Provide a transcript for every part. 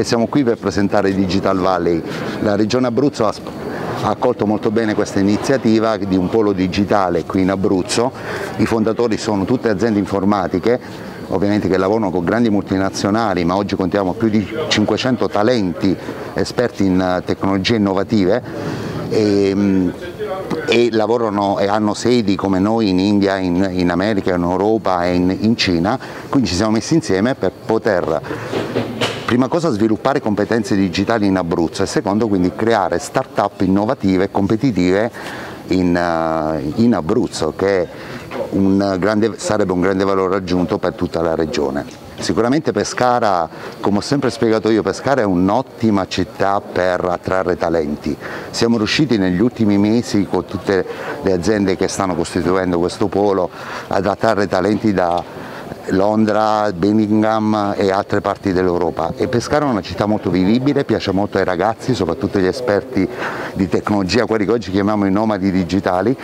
e siamo qui per presentare Digital Valley. La Regione Abruzzo ha ha accolto molto bene questa iniziativa di un polo digitale qui in Abruzzo, i fondatori sono tutte aziende informatiche ovviamente che lavorano con grandi multinazionali, ma oggi contiamo più di 500 talenti esperti in eh, tecnologie innovative e, mm, e lavorano e hanno sedi come noi in India, in, in America, in Europa e in, in Cina, quindi ci siamo messi insieme per poter prima cosa sviluppare competenze digitali in Abruzzo e secondo quindi creare start-up innovative e competitive in, uh, in Abruzzo che un grande, sarebbe un grande valore aggiunto per tutta la regione. Sicuramente Pescara, come ho sempre spiegato io, Pescara è un'ottima città per attrarre talenti. Siamo riusciti negli ultimi mesi con tutte le aziende che stanno costituendo questo polo ad attrarre talenti da Londra, Birmingham e altre parti dell'Europa. E Pescara è una città molto vivibile, piace molto ai ragazzi, soprattutto agli esperti di tecnologia, quelli che oggi chiamiamo i nomadi digitali.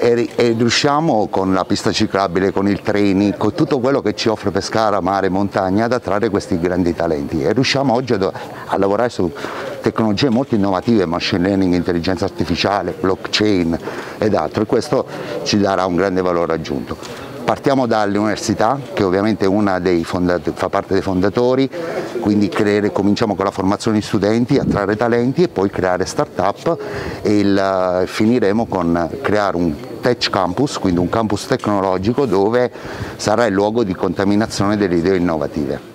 E, e, riusciamo con la pista ciclabile, con il training, con tutto quello che ci offre Pescara, mare, montagna ad attrarre questi grandi talenti. E riusciamo oggi a, a lavorare su tecnologie molto innovative, machine learning, intelligenza artificiale, blockchain ed altro. E questo ci darà un grande valore aggiunto. Partiamo dall'università che ovviamente fa parte dei fondatori, quindi creare, cominciamo con la formazione di studenti, attrarre talenti e poi creare start-up e il, finiremo con creare un Tech Campus, quindi un campus tecnologico dove sarà il luogo di contaminazione delle idee innovative.